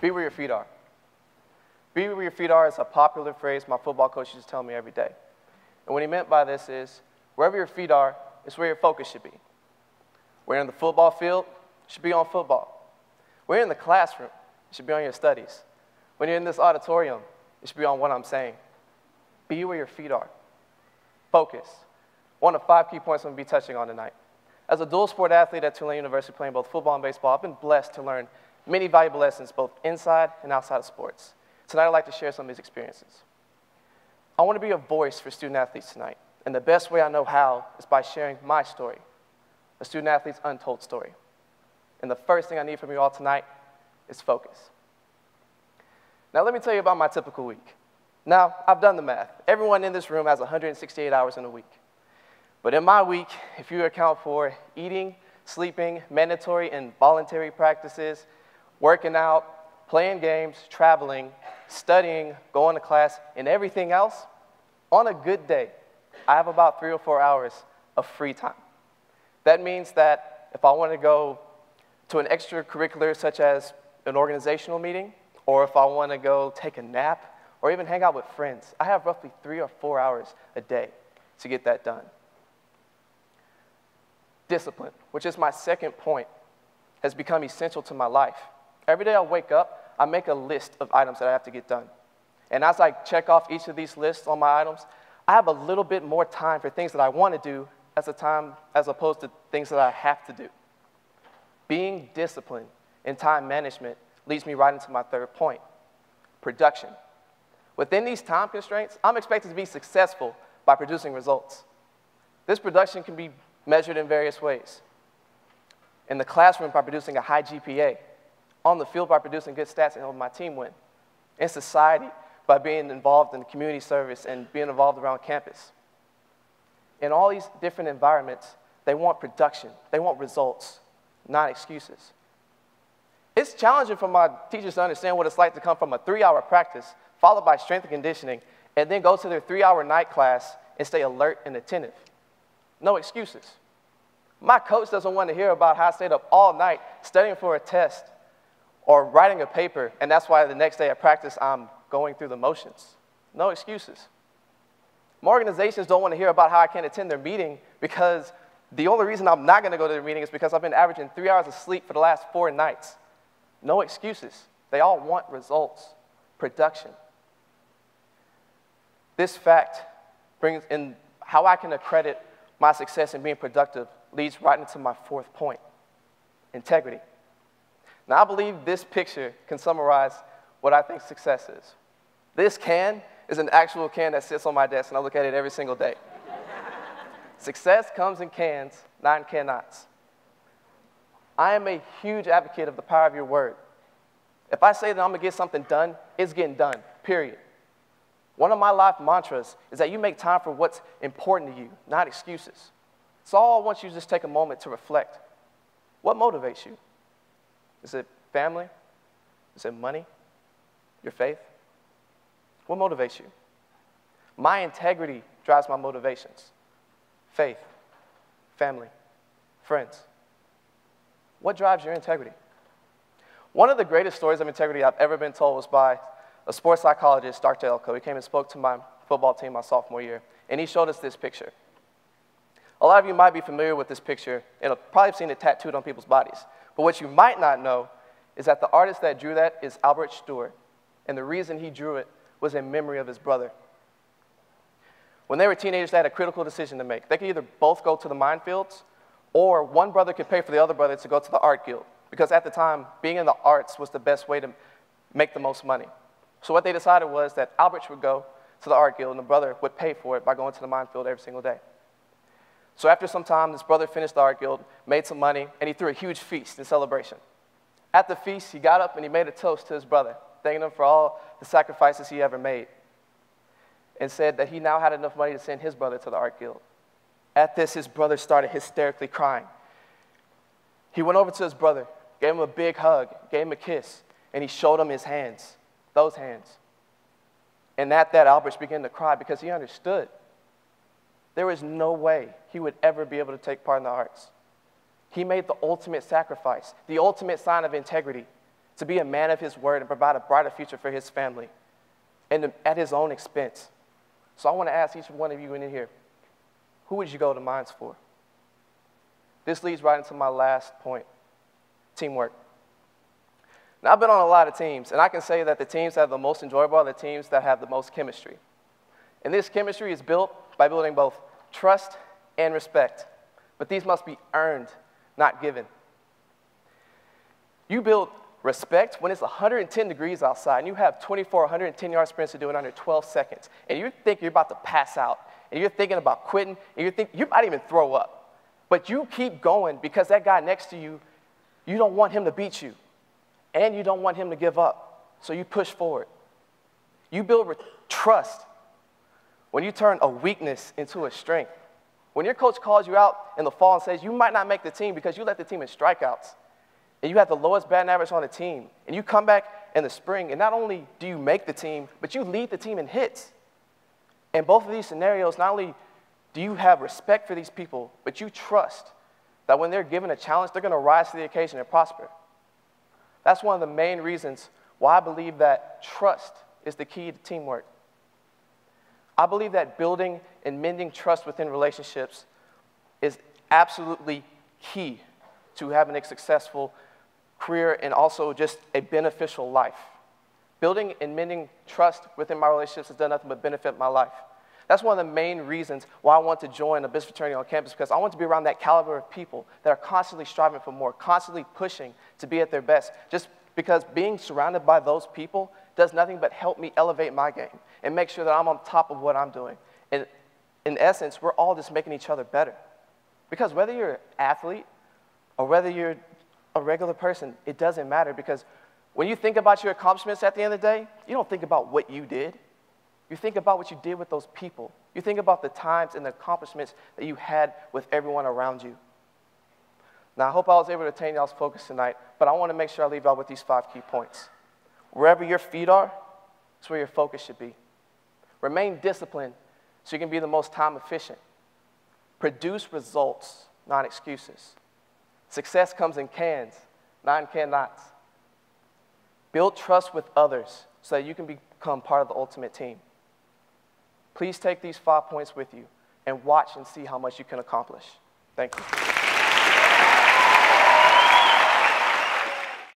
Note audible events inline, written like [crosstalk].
Be where your feet are. Be where your feet are is a popular phrase my football coach used to tell me every day. And what he meant by this is wherever your feet are is where your focus should be. Where you're in the football field, should be on football. Where you're in the classroom, it should be on your studies. When you're in this auditorium, it should be on what I'm saying. Be where your feet are. Focus. One of five key points I'm going to be touching on tonight. As a dual sport athlete at Tulane University playing both football and baseball, I've been blessed to learn many valuable lessons both inside and outside of sports. Tonight, I'd like to share some of these experiences. I want to be a voice for student athletes tonight, and the best way I know how is by sharing my story, a student athlete's untold story. And the first thing I need from you all tonight is focus. Now, let me tell you about my typical week. Now, I've done the math. Everyone in this room has 168 hours in a week. But in my week, if you account for eating, sleeping, mandatory and voluntary practices, working out, playing games, traveling, studying, going to class, and everything else, on a good day, I have about three or four hours of free time. That means that if I want to go to an extracurricular such as an organizational meeting, or if I want to go take a nap, or even hang out with friends, I have roughly three or four hours a day to get that done. Discipline, which is my second point, has become essential to my life. Every day I wake up, I make a list of items that I have to get done. And as I check off each of these lists on my items, I have a little bit more time for things that I want to do as, a time, as opposed to things that I have to do. Being disciplined in time management leads me right into my third point production. Within these time constraints, I'm expected to be successful by producing results. This production can be measured in various ways. In the classroom, by producing a high GPA. On the field, by producing good stats and helping my team win. In society, by being involved in community service and being involved around campus. In all these different environments, they want production, they want results, not excuses. It's challenging for my teachers to understand what it's like to come from a three hour practice, followed by strength and conditioning, and then go to their three hour night class and stay alert and attentive. No excuses. My coach doesn't want to hear about how I stayed up all night studying for a test or writing a paper, and that's why the next day at practice I'm going through the motions. No excuses. More organizations don't want to hear about how I can't attend their meeting because the only reason I'm not going to go to their meeting is because I've been averaging three hours of sleep for the last four nights. No excuses. They all want results, production. This fact brings in how I can accredit my success in being productive leads right into my fourth point integrity. Now, I believe this picture can summarize what I think success is. This can is an actual can that sits on my desk, and I look at it every single day. [laughs] success comes in cans, not in cannots. I am a huge advocate of the power of your word. If I say that I'm gonna get something done, it's getting done, period. One of my life mantras is that you make time for what's important to you, not excuses. So all I want you to just take a moment to reflect. What motivates you? Is it family? Is it money? Your faith? What motivates you? My integrity drives my motivations. Faith, family, friends. What drives your integrity? One of the greatest stories of integrity I've ever been told was by a sports psychologist, Dr. Elko. He came and spoke to my football team my sophomore year, and he showed us this picture. A lot of you might be familiar with this picture and have probably seen it tattooed on people's bodies. But what you might not know is that the artist that drew that is Albert Stewart. and the reason he drew it was in memory of his brother. When they were teenagers, they had a critical decision to make. They could either both go to the minefields or one brother could pay for the other brother to go to the art guild because at the time, being in the arts was the best way to make the most money. So what they decided was that Albert would go to the art guild and the brother would pay for it by going to the minefield every single day. So after some time, this brother finished the art guild, made some money, and he threw a huge feast in celebration. At the feast, he got up and he made a toast to his brother, thanking him for all the sacrifices he ever made, and said that he now had enough money to send his brother to the art guild. At this, his brother started hysterically crying. He went over to his brother, gave him a big hug, gave him a kiss, and he showed him his hands, those hands. And at that, Albert began to cry because he understood there was no way he would ever be able to take part in the arts. He made the ultimate sacrifice, the ultimate sign of integrity to be a man of his word and provide a brighter future for his family and at his own expense. So I want to ask each one of you in here who would you go to mines for? This leads right into my last point teamwork. Now, I've been on a lot of teams, and I can say that the teams that are the most enjoyable are the teams that have the most chemistry. And this chemistry is built by building both trust and respect. But these must be earned, not given. You build respect when it's 110 degrees outside and you have 24, 110 yard sprints to do in under 12 seconds, and you think you're about to pass out, and you're thinking about quitting, and you think you might even throw up. But you keep going because that guy next to you, you don't want him to beat you, and you don't want him to give up. So you push forward. You build trust when you turn a weakness into a strength. When your coach calls you out in the fall and says you might not make the team because you led the team in strikeouts, and you have the lowest batting average on the team, and you come back in the spring, and not only do you make the team, but you lead the team in hits. In both of these scenarios, not only do you have respect for these people, but you trust that when they're given a challenge, they're going to rise to the occasion and prosper. That's one of the main reasons why I believe that trust is the key to teamwork. I believe that building and mending trust within relationships is absolutely key to having a successful career and also just a beneficial life. Building and mending trust within my relationships has done nothing but benefit my life. That's one of the main reasons why I want to join a business fraternity on campus because I want to be around that caliber of people that are constantly striving for more, constantly pushing to be at their best. Just because being surrounded by those people does nothing but help me elevate my game and make sure that I'm on top of what I'm doing. And in essence, we're all just making each other better. Because whether you're an athlete or whether you're a regular person, it doesn't matter because when you think about your accomplishments at the end of the day, you don't think about what you did. You think about what you did with those people. You think about the times and the accomplishments that you had with everyone around you. Now, I hope I was able to attain y'all's focus tonight, but I want to make sure I leave y'all with these five key points. Wherever your feet are, that's where your focus should be. Remain disciplined so you can be the most time efficient. Produce results, not excuses. Success comes in cans, not in cannots. Build trust with others so that you can become part of the ultimate team. Please take these five points with you and watch and see how much you can accomplish. Thank you.